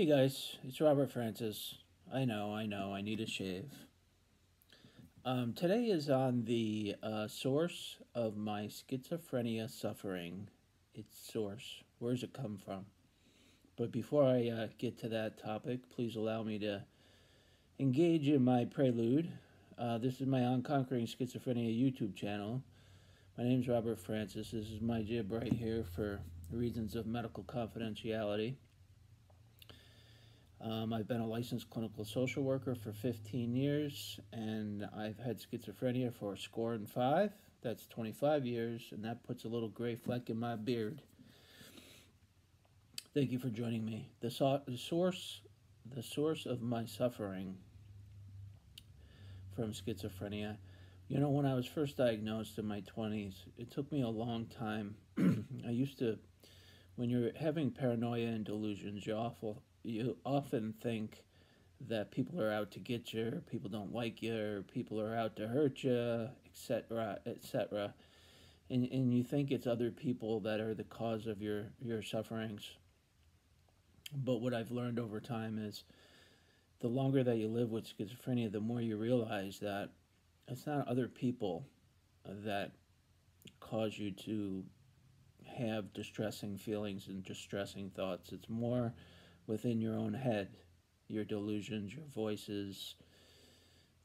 Hey guys, it's Robert Francis. I know, I know, I need a shave. Um, today is on the uh, source of my schizophrenia suffering. Its source. Where does it come from? But before I uh, get to that topic, please allow me to engage in my prelude. Uh, this is my On Conquering Schizophrenia YouTube channel. My name is Robert Francis. This is my jib right here for reasons of medical confidentiality. Um, I've been a licensed clinical social worker for 15 years, and I've had schizophrenia for a score and five. That's 25 years, and that puts a little gray fleck in my beard. Thank you for joining me. The, so the source, the source of my suffering from schizophrenia. You know, when I was first diagnosed in my 20s, it took me a long time. I used to, when you're having paranoia and delusions, you awful you often think that people are out to get you, or people don't like you, or people are out to hurt you, etc., etc. And, and you think it's other people that are the cause of your, your sufferings. But what I've learned over time is the longer that you live with schizophrenia, the more you realize that it's not other people that cause you to have distressing feelings and distressing thoughts. It's more within your own head, your delusions, your voices,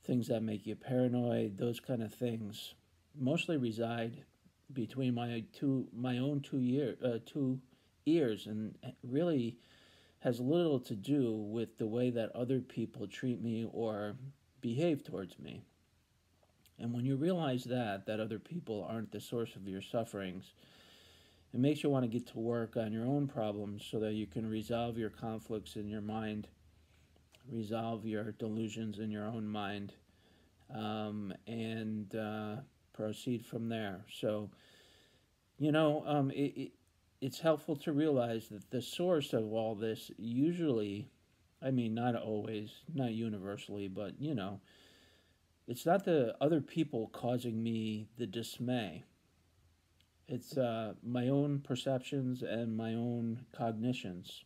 things that make you paranoid, those kind of things, mostly reside between my two my own two year uh, two ears, and really has little to do with the way that other people treat me or behave towards me. And when you realize that that other people aren't the source of your sufferings, it makes you want to get to work on your own problems so that you can resolve your conflicts in your mind, resolve your delusions in your own mind, um, and uh, proceed from there. So, you know, um, it, it, it's helpful to realize that the source of all this usually, I mean, not always, not universally, but, you know, it's not the other people causing me the dismay it's uh, my own perceptions and my own cognitions.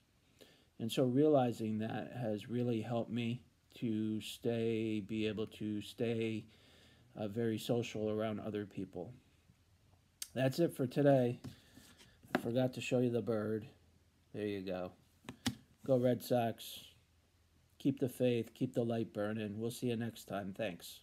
And so realizing that has really helped me to stay, be able to stay uh, very social around other people. That's it for today. I forgot to show you the bird. There you go. Go Red Sox. Keep the faith. Keep the light burning. We'll see you next time. Thanks.